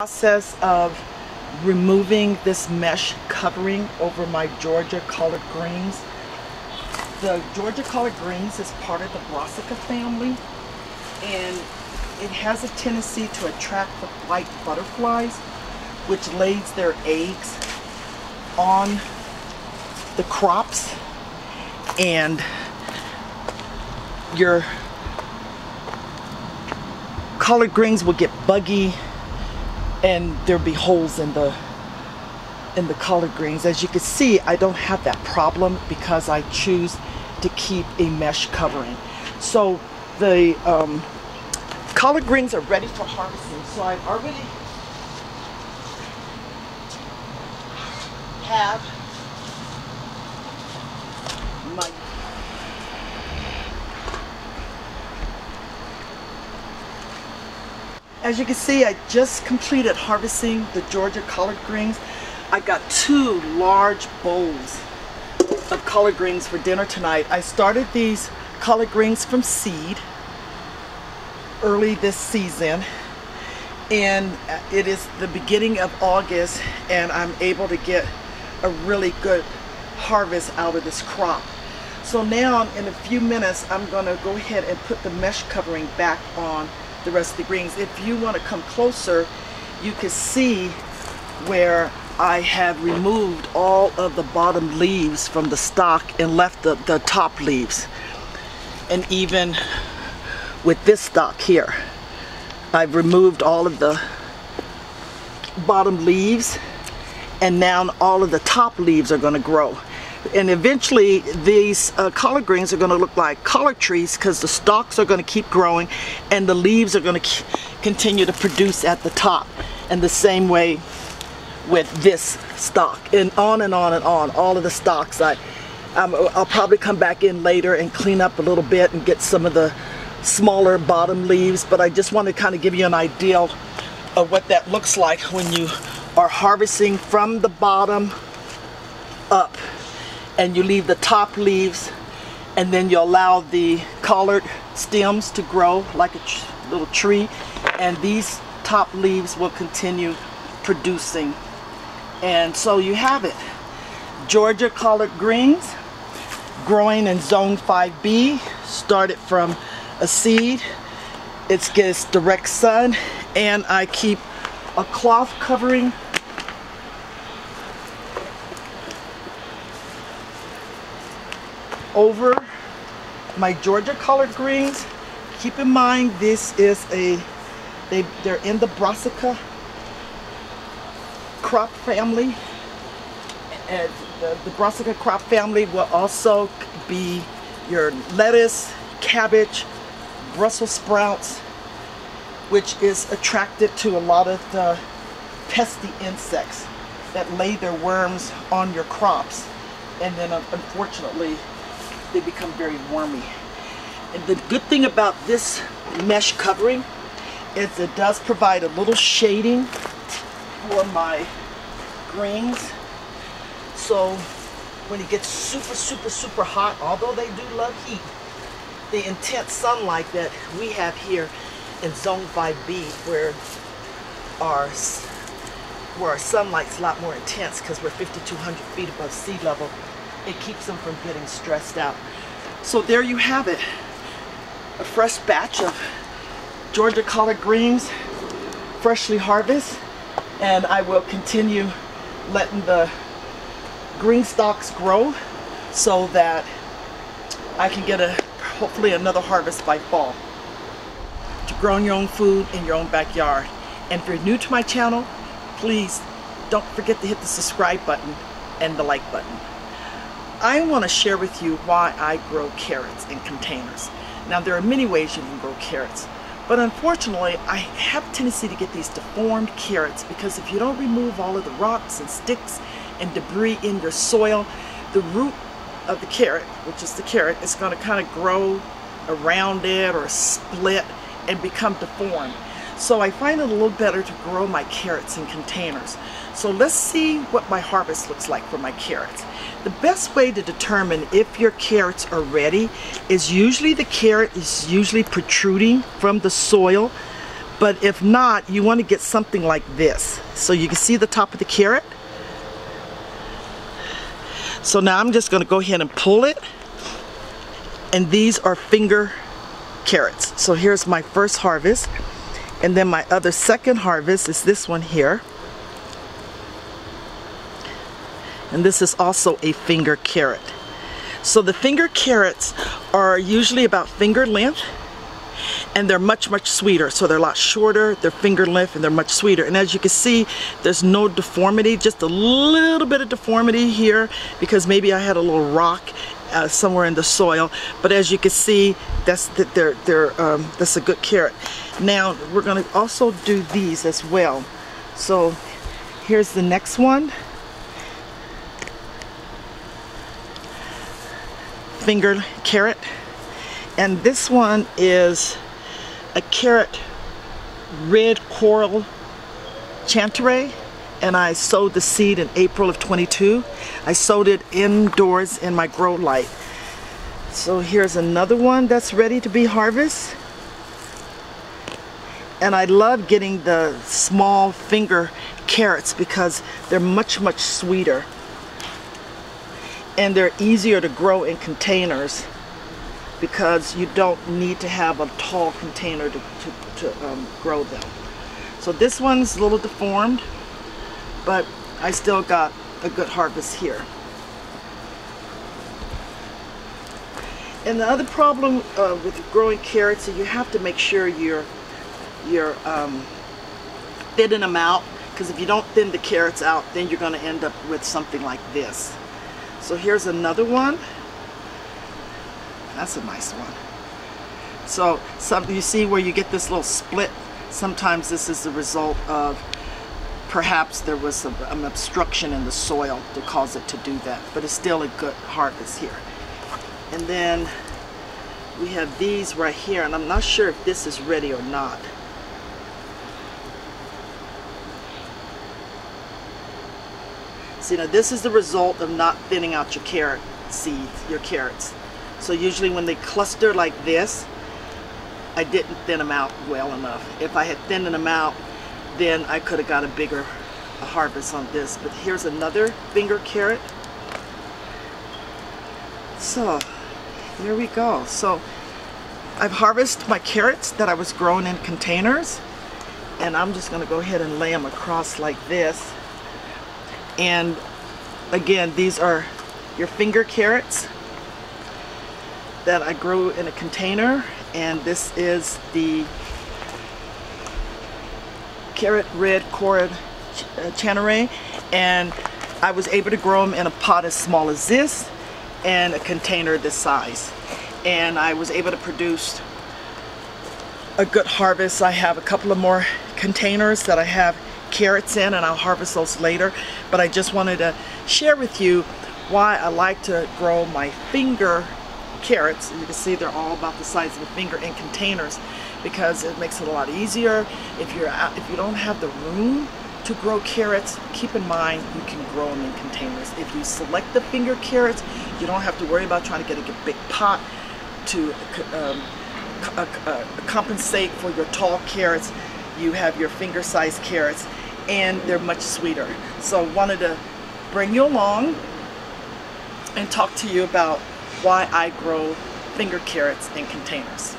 process of removing this mesh covering over my Georgia collard greens. The Georgia collard greens is part of the Brassica family and it has a tendency to attract the white butterflies which lays their eggs on the crops and your collard greens will get buggy and there'll be holes in the in the collard greens. As you can see I don't have that problem because I choose to keep a mesh covering. So the um, collard greens are ready for harvesting. So I've already have my As you can see, I just completed harvesting the Georgia collard greens. I got two large bowls of collard greens for dinner tonight. I started these collard greens from seed early this season and it is the beginning of August and I'm able to get a really good harvest out of this crop. So now in a few minutes I'm going to go ahead and put the mesh covering back on the rest of the greens. If you want to come closer, you can see where I have removed all of the bottom leaves from the stalk and left the, the top leaves. And even with this stalk here, I've removed all of the bottom leaves and now all of the top leaves are going to grow and eventually these uh, collard greens are going to look like collard trees because the stalks are going to keep growing and the leaves are going to continue to produce at the top and the same way with this stalk and on and on and on. All of the stalks I I'll probably come back in later and clean up a little bit and get some of the smaller bottom leaves but I just want to kind of give you an idea of what that looks like when you are harvesting from the bottom up and you leave the top leaves and then you allow the collard stems to grow like a little tree and these top leaves will continue producing. And so you have it. Georgia collard greens growing in zone 5b started from a seed. It gets direct sun and I keep a cloth covering over my Georgia collard greens. Keep in mind this is a, they, they're in the brassica crop family. And the, the brassica crop family will also be your lettuce, cabbage, Brussels sprouts, which is attracted to a lot of the pesky insects that lay their worms on your crops. And then uh, unfortunately, they become very wormy. And the good thing about this mesh covering is it does provide a little shading for my greens. So when it gets super, super, super hot, although they do love heat, the intense sunlight that we have here in Zone 5B where our where our sunlight's a lot more intense because we're 5,200 feet above sea level it keeps them from getting stressed out. So there you have it. A fresh batch of Georgia collard greens, freshly harvested. And I will continue letting the green stalks grow so that I can get a hopefully another harvest by fall. To grow your own food in your own backyard. And if you're new to my channel, please don't forget to hit the subscribe button and the like button. I want to share with you why I grow carrots in containers. Now there are many ways you can grow carrots, but unfortunately I have a tendency to get these deformed carrots because if you don't remove all of the rocks and sticks and debris in your soil, the root of the carrot, which is the carrot, is going to kind of grow around it or split and become deformed. So I find it a little better to grow my carrots in containers. So let's see what my harvest looks like for my carrots. The best way to determine if your carrots are ready is usually the carrot is usually protruding from the soil But if not, you want to get something like this. So you can see the top of the carrot. So now I'm just going to go ahead and pull it. And these are finger carrots. So here's my first harvest. And then my other second harvest is this one here. And this is also a finger carrot. So the finger carrots are usually about finger length and they're much much sweeter so they're a lot shorter they're finger length and they're much sweeter and as you can see there's no deformity just a little bit of deformity here because maybe I had a little rock uh, somewhere in the soil. But as you can see that's that they're they're um, that's a good carrot. Now we're going to also do these as well. So here's the next one. Finger carrot. And this one is a carrot red coral Chantenay and I sowed the seed in April of 22. I sowed it indoors in my grow light. So here's another one that's ready to be harvested. And I love getting the small finger carrots because they're much, much sweeter. And they're easier to grow in containers because you don't need to have a tall container to, to, to um, grow them. So this one's a little deformed, but I still got a good harvest here. And the other problem uh, with growing carrots is you have to make sure you're you're um, thinning them out because if you don't thin the carrots out then you're going to end up with something like this. So here's another one. That's a nice one. So some, you see where you get this little split. Sometimes this is the result of perhaps there was a, an obstruction in the soil to cause it to do that. But it's still a good harvest here. And then we have these right here and I'm not sure if this is ready or not. See now this is the result of not thinning out your carrot seeds, your carrots. So usually when they cluster like this, I didn't thin them out well enough. If I had thinned them out, then I could have got a bigger harvest on this. But here's another finger carrot. So, here we go. So, I've harvested my carrots that I was growing in containers. And I'm just going to go ahead and lay them across like this. And again, these are your finger carrots that I grew in a container and this is the carrot red coral uh, Chantenay and I was able to grow them in a pot as small as this and a container this size and I was able to produce a good harvest. I have a couple of more containers that I have carrots in and I'll harvest those later but I just wanted to share with you why I like to grow my finger carrots. And you can see they're all about the size of a finger in containers because it makes it a lot easier. If you're out, if you don't have the room to grow carrots, keep in mind you can grow them in containers. If you select the finger carrots, you don't have to worry about trying to get a big pot to um, uh, uh, compensate for your tall carrots. You have your finger-sized carrots and they're much sweeter. So wanted to bring you along and talk to you about why I grow finger carrots in containers.